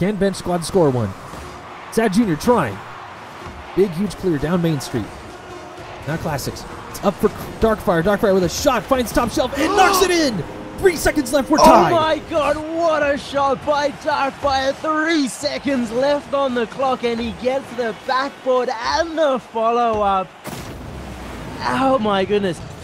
Can bench squad score one? Sad Jr. trying. Big, huge clear down Main Street. Now Classics. It's up for Darkfire. Darkfire with a shot. Finds top shelf and knocks it in. Three seconds left. We're oh tied. Oh my god, what a shot by Darkfire. Three seconds left on the clock, and he gets the backboard and the follow up. Oh my goodness.